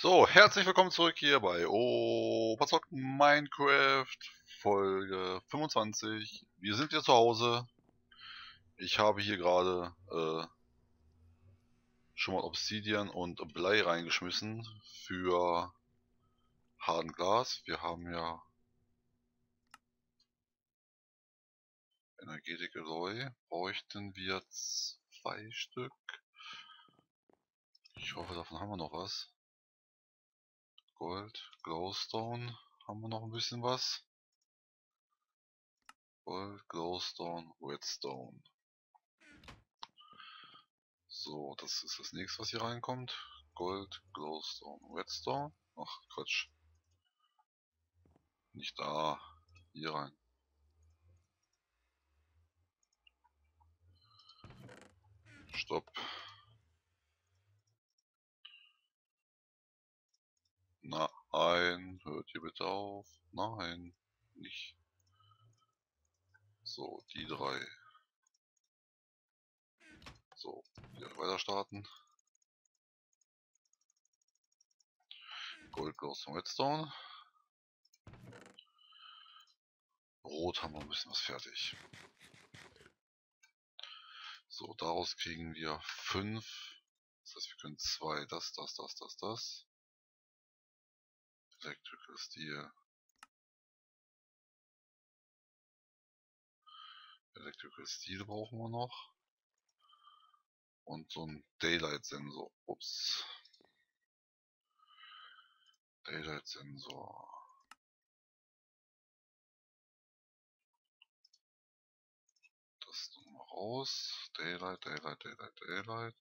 So, herzlich willkommen zurück hier bei Oberzock Minecraft Folge 25. Wir sind wieder zu Hause. Ich habe hier gerade äh, schon mal Obsidian und Blei reingeschmissen für harten Glas. Wir haben ja Energetic Alloy. Bräuchten wir zwei Stück. Ich hoffe, davon haben wir noch was. Gold, Glowstone, haben wir noch ein bisschen was. Gold, Glowstone, Redstone. So, das ist das nächste, was hier reinkommt. Gold, Glowstone, Redstone. Ach, Quatsch. Nicht da. Hier rein. Stopp. Nein, hört ihr bitte auf. Nein, nicht. So, die drei. So, wieder weiter starten. Gold, Ghost und Redstone. Rot haben wir ein bisschen was fertig. So, daraus kriegen wir fünf. Das heißt, wir können zwei, das, das, das, das, das. Electrical Steel. Electrical Steel brauchen wir noch. Und so ein Daylight Sensor. Ups. Daylight Sensor. Das nochmal raus. Daylight, Daylight, Daylight, Daylight.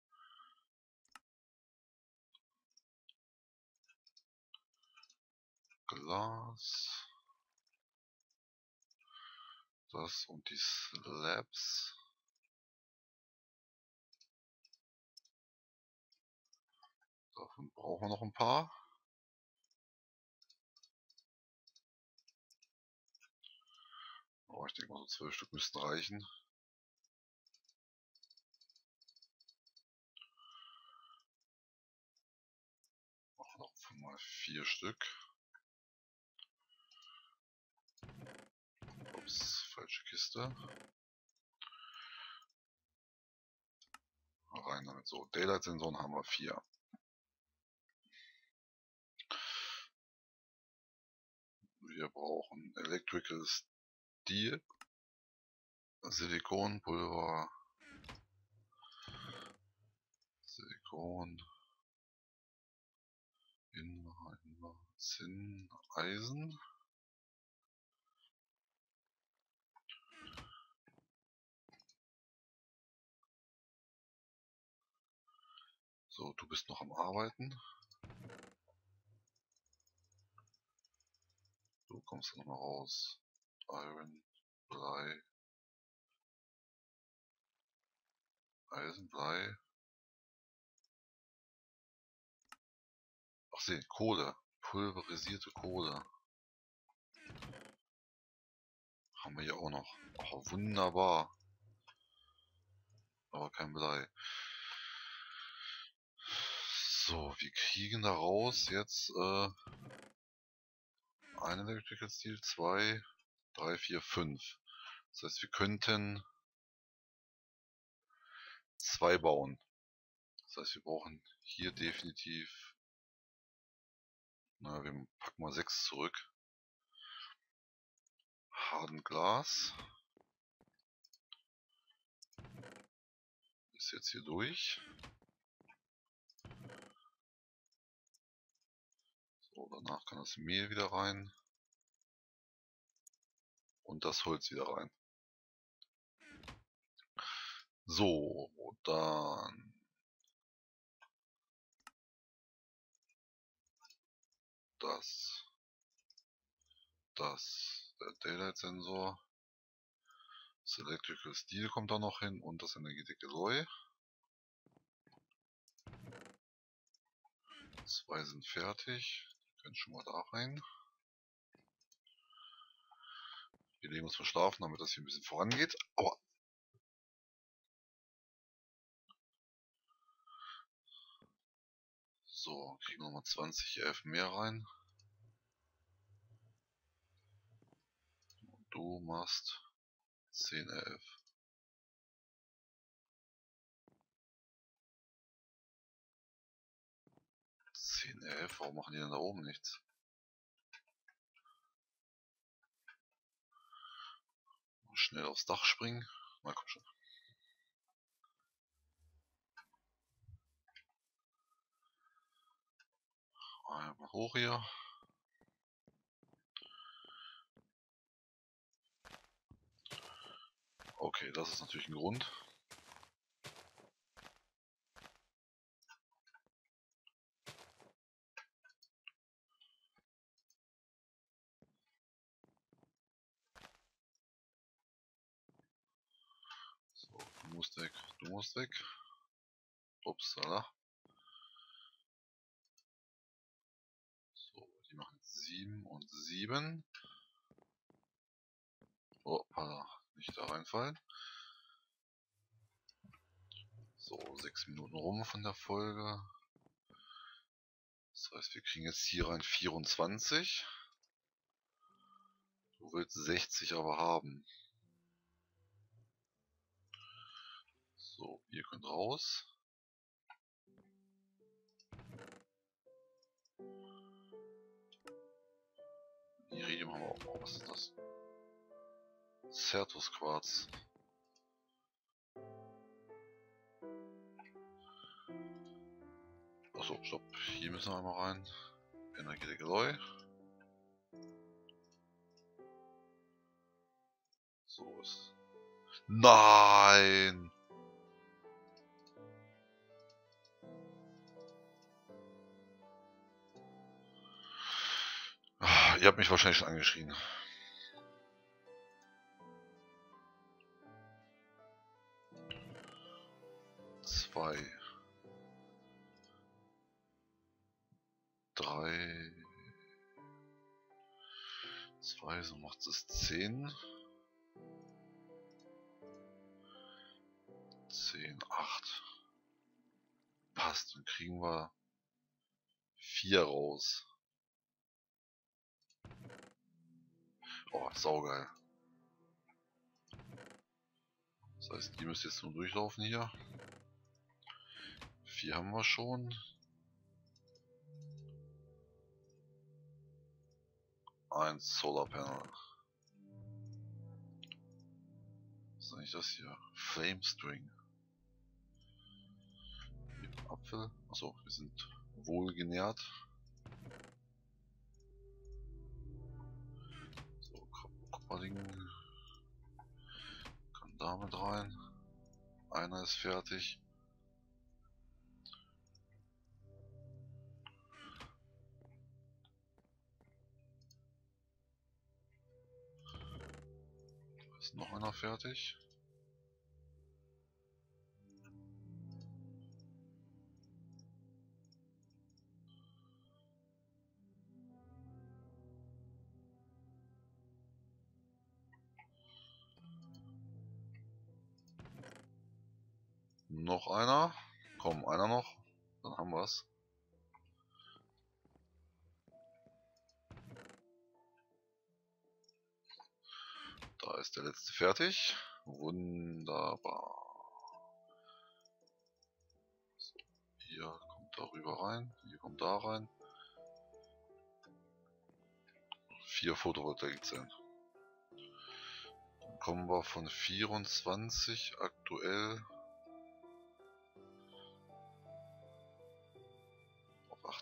Glas. Das und die Slabs. Davon brauchen wir noch ein paar. Oh, ich denke mal so zwölf Stück müssten reichen. Machen noch mal vier Stück. Ups, falsche Kiste. Rein damit. So, Daylight-Sensoren haben wir vier. Wir brauchen Electrical Steel, Silikonpulver, Silikon, Inver, Inver, Zinn, Eisen. So, du bist noch am Arbeiten. Du kommst noch mal raus. Iron, Blei. Eisen, Blei. Ach sehen, Kohle. Pulverisierte Kohle. Haben wir hier auch noch. Oh, wunderbar. Aber kein Blei. So, wir kriegen daraus jetzt äh, ein Electrical Steel, zwei, drei, vier, fünf. Das heißt, wir könnten zwei bauen. Das heißt, wir brauchen hier definitiv, na, wir packen mal sechs zurück. Harden Glas. Ist jetzt hier durch. So, danach kann das Mehl wieder rein. Und das Holz wieder rein. So, dann das, das, der Daylight Sensor, das Electrical Steel kommt da noch hin und das Energetic Alloy. Zwei sind fertig können schon mal da rein. Wir legen uns mal schlafen, damit das hier ein bisschen vorangeht. Aua. So, kriegen wir nochmal 20 11 mehr rein. Du machst 10 11. Elf, warum machen die denn da oben nichts? Schnell aufs Dach springen. Na komm schon. Einmal hoch hier. Okay, das ist natürlich ein Grund. So, du musst musst weg. Upsala. So, die machen jetzt 7 und 7. Oh, nicht da reinfallen. So, sechs Minuten rum von der Folge. Das heißt, wir kriegen jetzt hier rein 24. Du willst 60 aber haben. So, ihr könnt raus. Iridium haben wir auch. Oh, was ist das? Certus Quarz. Achso, stopp. Hier müssen wir einmal rein. Energetic Alloy. So ist. Nein! Ihr habt mich wahrscheinlich schon angeschrien. zwei, drei, zwei, so macht es zehn, zehn, acht, passt, dann kriegen wir vier raus. Oh, saugeil. Das heißt, die müsst jetzt nur durchlaufen hier. Vier haben wir schon. Ein Solarpanel. Was ist eigentlich das hier? Flame String. Apfel. Achso, wir sind wohl genährt. Kupferling. Kann damit rein. Einer ist fertig. Ist noch einer fertig? Noch einer? Komm, einer noch. Dann haben wir's. Da ist der letzte fertig. Wunderbar. So, hier kommt darüber rein, hier kommt da rein. Vier Photovoltaikzellen. Dann kommen wir von 24 aktuell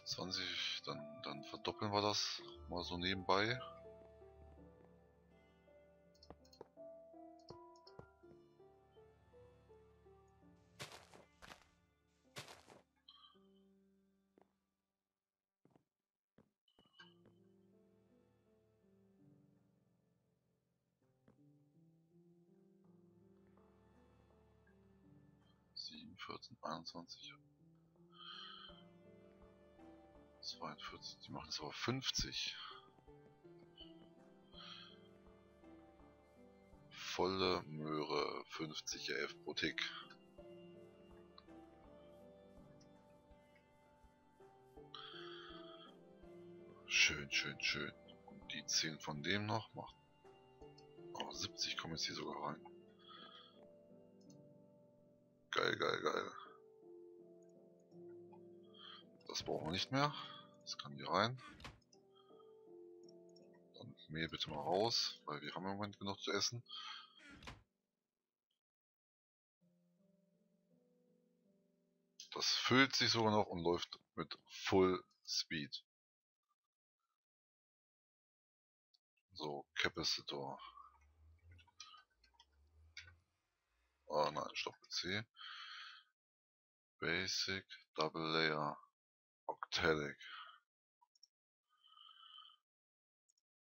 28. Dann, dann verdoppeln wir das mal so nebenbei. 7, 14, 21. 42, die machen es aber 50. Volle Möhre, 50 11 pro Tick. Schön, schön, schön. Die 10 von dem noch macht. Oh, 70 kommen jetzt hier sogar rein. Geil, geil, geil. Das brauchen wir nicht mehr. Das kann hier rein. Dann Mehl bitte mal raus, weil wir haben im Moment genug zu essen. Das füllt sich sogar noch und läuft mit Full Speed. So, Capacitor. Oh nein, stopp C. Basic, Double Layer, Octalic.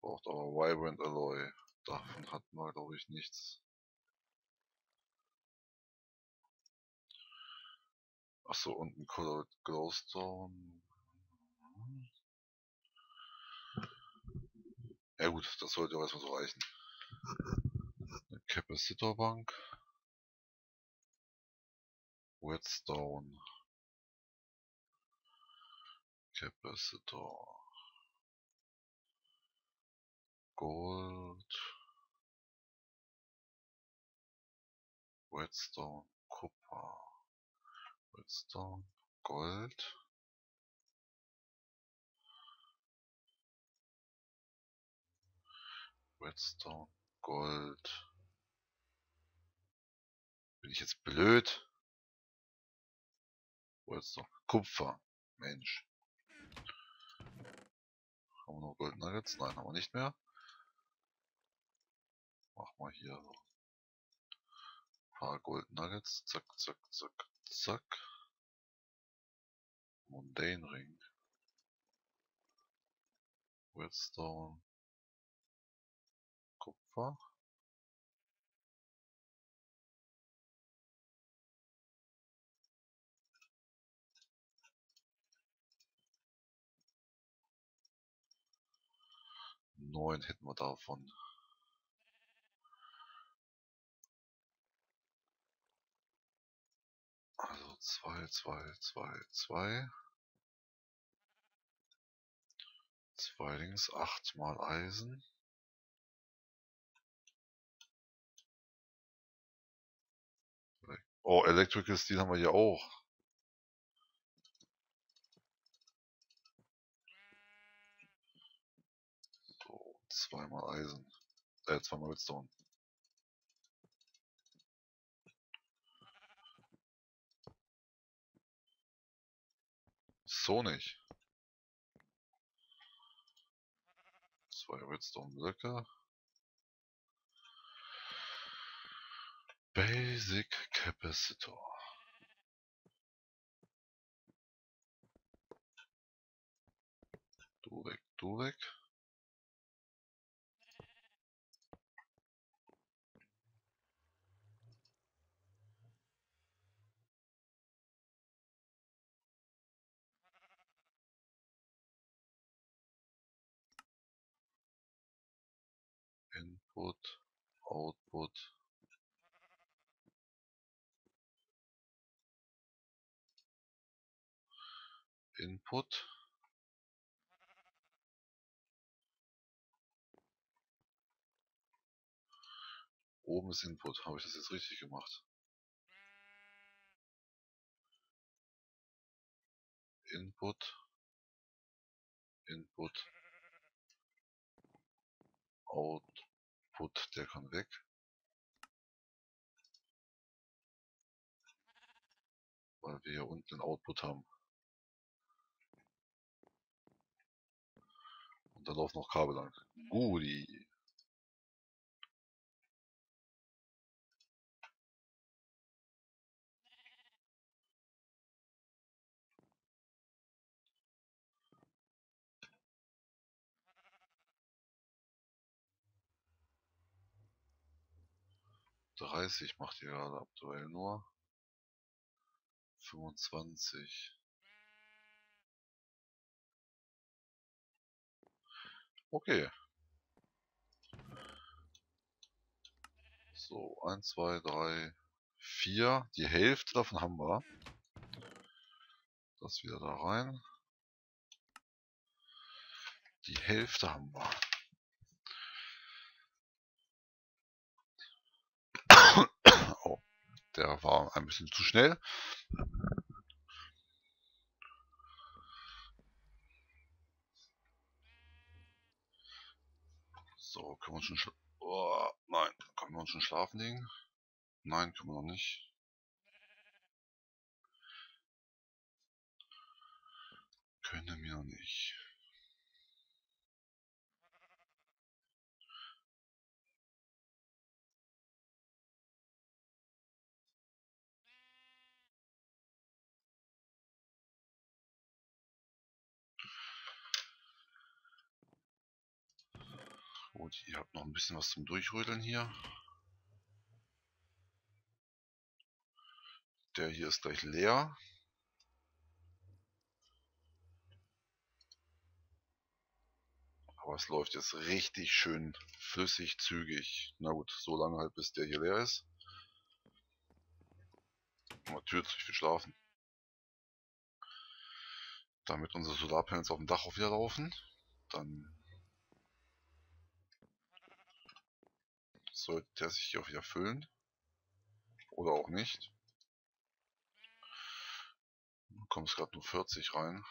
Braucht aber Vibrant Alloy. Davon hatten wir glaube ich nichts. Achso, und ein Colored Glowstone. Ja gut, das sollte auch erstmal so reichen. Eine Capacitor Bank. Whetstone. Capacitor. Gold. Whetstone. Kupfer. Whetstone. Gold. Redstone, Gold. Bin ich jetzt blöd? Redstone, Kupfer. Mensch. Haben wir noch Gold Nuggets? Nein, haben wir nicht mehr. Mach mal hier so. Ein paar Gold Nuggets. Zack, zack, zack, zack. Mundane Ring. Redstone. Kupfer. Neun hätten wir davon. Zwei, zwei, zwei, zwei. Zwei links, acht mal Eisen. Oh, Electrical Steel haben wir hier auch. So, zweimal Eisen. Äh, zweimal Redstone. So nicht. Zwei Redstone-Blöcke. Basic Capacitor. Du weg, du weg. Input, Output, Input. Oben ist Input. Habe ich das jetzt richtig gemacht? Input. Input. Gut, der kann weg. Weil wir hier unten einen Output haben. Und da laufen noch Kabel lang. Mhm. Guri. 30 macht ihr gerade aktuell nur. 25. Okay. So, 1, 2, 3, 4. Die Hälfte davon haben wir. Das wieder da rein. Die Hälfte haben wir. Der war ein bisschen zu schnell. So, können wir uns schon oh, nein, können wir uns schon schlafen legen? Nein, können wir noch nicht. Können wir noch nicht. Gut, ihr habt noch ein bisschen was zum Durchrödeln hier. Der hier ist gleich leer. Aber es läuft jetzt richtig schön flüssig, zügig. Na gut, so lange halt bis der hier leer ist. Natürlich viel schlafen. Damit unsere Solarpanels auf dem Dach auch wieder laufen. Dann sollte der sich hier auch wieder füllen. Oder auch nicht. Du kommst gerade nur 40 rein.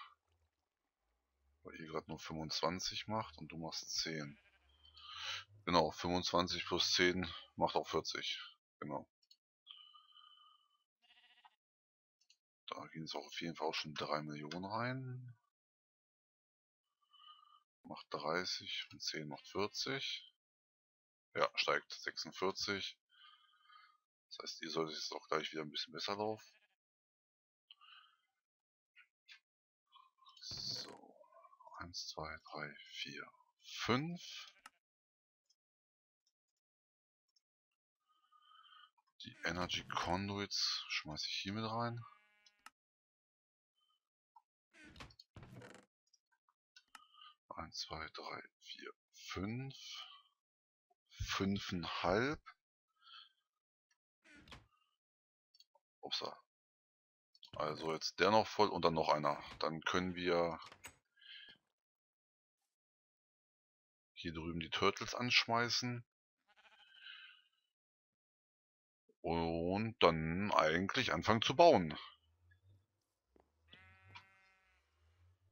Weil ihr gerade nur 25 macht und du machst 10. Genau, 25 plus 10 macht auch 40. Genau. Da gehen es auch auf jeden Fall auch schon 3 Millionen rein. Macht 30 und 10 macht 40. Ja, steigt 46. Das heißt, ihr solltet jetzt auch gleich wieder ein bisschen besser laufen. So, 1, 2, 3, 4, 5. Die Energy Conduits schmeiße ich hier mit rein. Eins, zwei, drei, vier, fünf fünfeinhalb. Upsa. Also jetzt der noch voll und dann noch einer. Dann können wir hier drüben die Turtles anschmeißen. Und dann eigentlich anfangen zu bauen.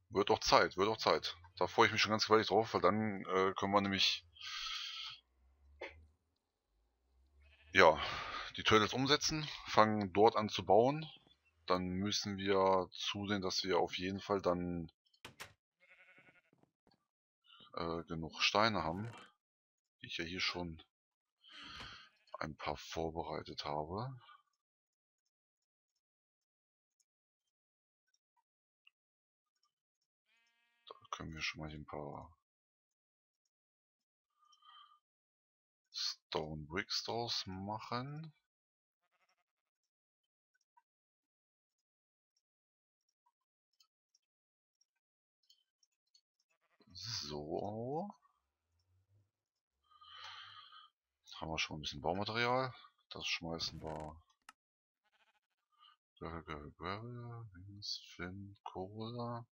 Wird auch Zeit, wird auch Zeit. Da freue ich mich schon ganz gewaltig drauf, weil dann äh, können wir nämlich ja, die Turtles umsetzen, fangen dort an zu bauen. Dann müssen wir zusehen, dass wir auf jeden Fall dann äh, genug Steine haben, die ich ja hier schon ein paar vorbereitet habe. Da können wir schon mal ein paar Stone Bricks draus machen. So. Haben wir schon ein bisschen Baumaterial. Das schmeißen wir. Gravel, Gravel, Gravel, Wings, Flint, Kohle.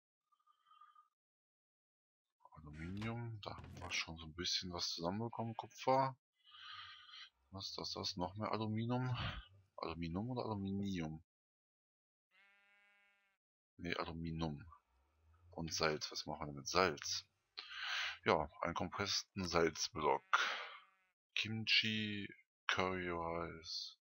Aluminium, da haben wir schon so ein bisschen was zusammenbekommen, Kupfer. Was ist das? Das noch mehr Aluminium? Aluminium oder Aluminium? Ne, Aluminium. Und Salz. Was machen wir mit Salz? Ja, einen kompressten Salzblock. Kimchi, Curry Rice.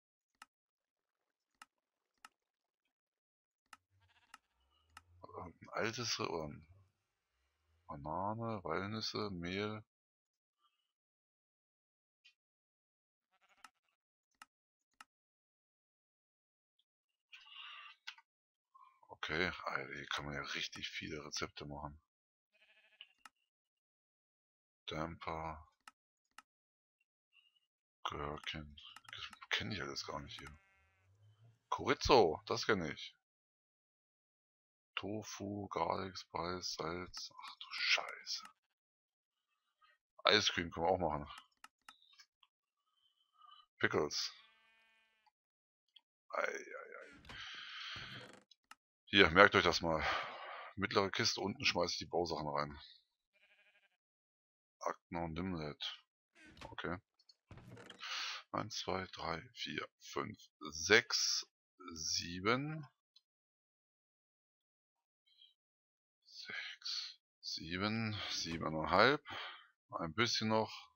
Ein altes oder Banane, Walnüsse, Mehl. Okay, Alter, hier kann man ja richtig viele Rezepte machen. Damper. Gherkin. Kenne ich alles gar nicht hier. Chorizo, das kenne ich. Tofu, Garlic, Spice, Salz. Ach du Scheiße. Eiscreme können wir auch machen. Pickles. Ei, hier, merkt euch das mal. Mittlere Kiste, unten schmeiße ich die Bausachen rein. Akten und Limlet. Okay. 1, 2, 3, 4, 5, 6, 7. 6, 7, 7,5. Ein bisschen noch.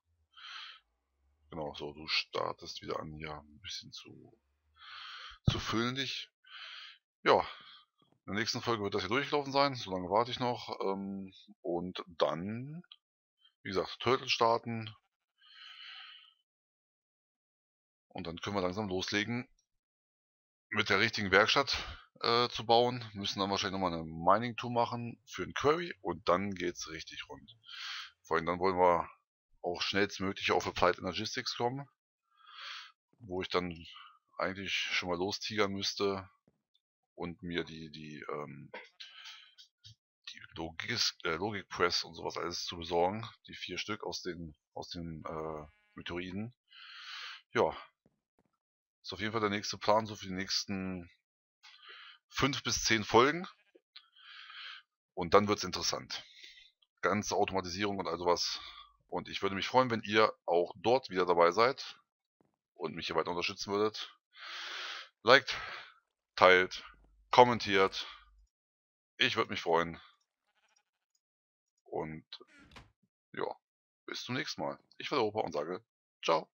Genau, so, du startest wieder an, hier ein bisschen zu, zu füllen dich. Ja, in der nächsten Folge wird das hier durchgelaufen sein, solange warte ich noch. Ähm, und dann, wie gesagt, Turtle starten. Und dann können wir langsam loslegen, mit der richtigen Werkstatt äh, zu bauen. Müssen dann wahrscheinlich nochmal eine Mining-Tour machen für ein Query und dann geht's richtig rund. Vor allem dann wollen wir auch schnellstmöglich auf Applied Energistics kommen, wo ich dann eigentlich schon mal lostigern müsste und mir die, die, ähm, die Logis, äh, Logic Press und sowas alles zu besorgen. Die vier Stück aus den, aus den äh, Meteoriden. Ja, ist auf jeden Fall der nächste Plan, so für die nächsten fünf bis zehn Folgen. Und dann wird's interessant. Ganze Automatisierung und all sowas und ich würde mich freuen, wenn ihr auch dort wieder dabei seid und mich hier weiter unterstützen würdet. Liked, teilt, kommentiert. Ich würde mich freuen. Und ja, bis zum nächsten Mal. Ich der Opa und sage ciao.